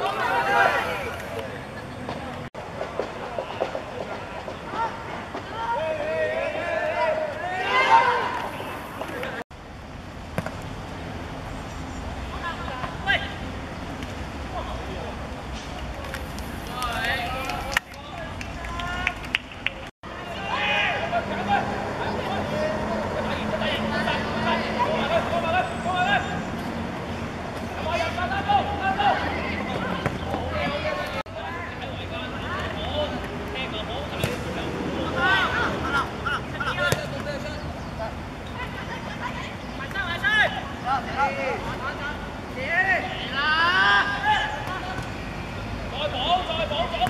Comandante! Bye.